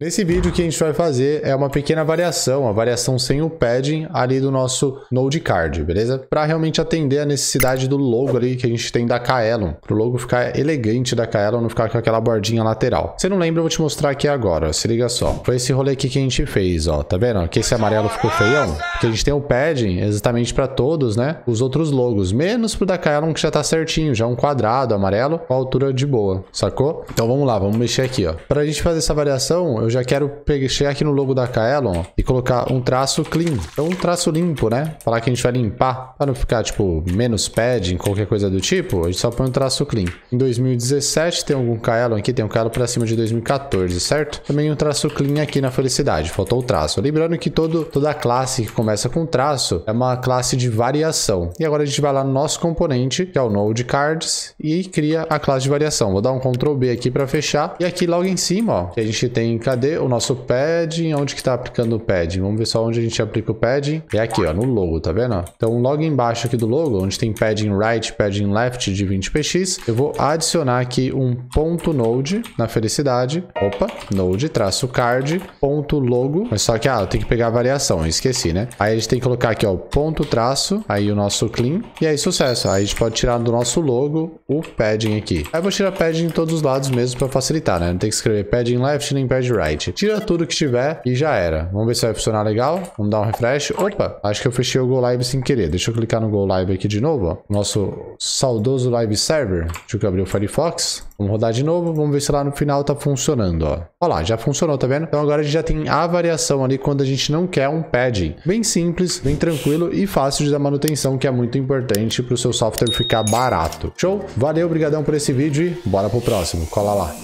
Nesse vídeo o que a gente vai fazer é uma pequena variação, a variação sem o padding ali do nosso Node Card, beleza? Para realmente atender a necessidade do logo ali que a gente tem da Kaelon, para o logo ficar elegante da Kaelon, não ficar com aquela bordinha lateral. Se não lembra, eu vou te mostrar aqui agora, se liga só. Foi esse rolê aqui que a gente fez, ó, tá vendo? Que esse amarelo ficou feião, porque a gente tem o padding exatamente para todos, né? Os outros logos, menos pro da Kaelon que já tá certinho, já um quadrado amarelo com altura de boa, sacou? Então vamos lá, vamos mexer aqui, ó. Pra gente fazer essa variação, eu já quero pegar, chegar aqui no logo da Kaelon e colocar um traço clean. Então um traço limpo, né? Falar que a gente vai limpar, para não ficar, tipo, menos padding, qualquer coisa do tipo, a gente só põe um traço clean. Em 2017 tem algum Kaelon aqui, tem um Kaelon pra cima de 2014, certo? Também um traço clean aqui na felicidade, faltou o traço. Lembrando que todo, toda classe que começa com traço é uma classe de variação. E agora a gente vai lá no nosso componente, que é o Node Cards, e cria a classe de variação. Vou dar um Ctrl B aqui para fechar. E aqui logo em cima, ó, que a gente tem, cadê o nosso padding, onde que tá aplicando o padding? Vamos ver só onde a gente aplica o padding. É aqui, ó, no logo, tá vendo? Então, logo embaixo aqui do logo, onde tem padding right, padding left de 20px, eu vou adicionar aqui um ponto node na felicidade. Opa, node, traço card, ponto logo. Mas só que, ah, eu tenho que pegar a variação, esqueci, né? Aí a gente tem que colocar aqui, ó, ponto traço, aí o nosso clean. E aí, sucesso. Aí a gente pode tirar do nosso logo o padding aqui. Aí eu vou tirar padding em todos os lados mesmo para facilitar, né? Não tem que escrever padding left nem padding right. Tira tira tudo que tiver e já era. Vamos ver se vai funcionar legal. Vamos dar um refresh. Opa, acho que eu fechei o Go Live sem querer. Deixa eu clicar no Go Live aqui de novo. Ó. Nosso saudoso live server. Deixa eu abrir o Firefox. Vamos rodar de novo, vamos ver se lá no final tá funcionando, ó. Olha lá, já funcionou, tá vendo? Então agora a gente já tem a variação ali quando a gente não quer um padding. Bem simples, bem tranquilo e fácil de dar manutenção, que é muito importante para o seu software ficar barato. Show? Valeu, obrigadão por esse vídeo e bora pro próximo. Cola lá.